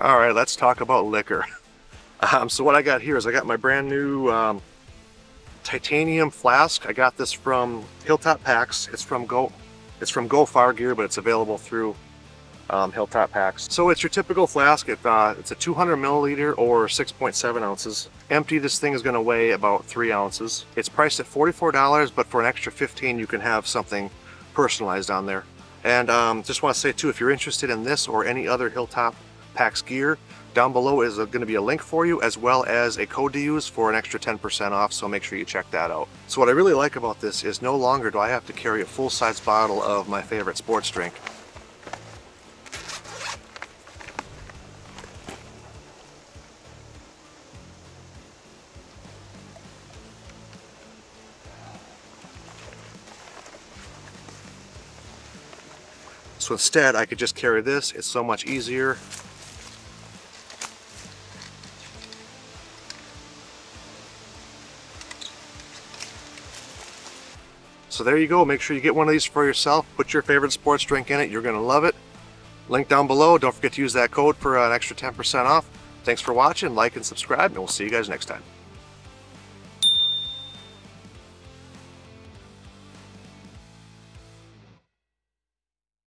All right, let's talk about liquor. Um, so what I got here is I got my brand new um, titanium flask. I got this from Hilltop Packs. It's from Go. It's from Go Fire Gear, but it's available through um, Hilltop Packs. So it's your typical flask. Uh, it's a 200 milliliter or 6.7 ounces. Empty, this thing is going to weigh about three ounces. It's priced at $44, but for an extra 15, you can have something personalized on there. And um, just want to say too, if you're interested in this or any other Hilltop Packs gear, down below is going to be a link for you as well as a code to use for an extra 10% off, so make sure you check that out. So what I really like about this is no longer do I have to carry a full-size bottle of my favorite sports drink. So instead, I could just carry this. It's so much easier. So there you go. Make sure you get one of these for yourself. Put your favorite sports drink in it. You're going to love it. Link down below. Don't forget to use that code for uh, an extra 10% off. Thanks for watching. Like and subscribe, and we'll see you guys next time.